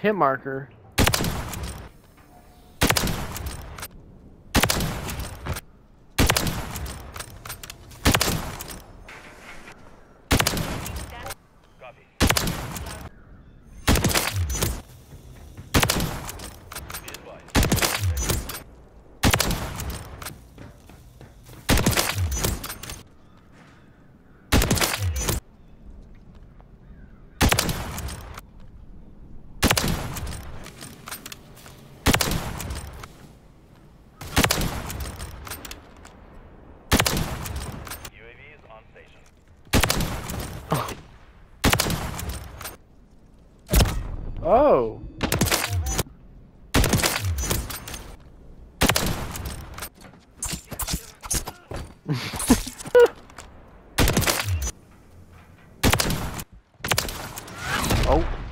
Hit marker. Oh. oh.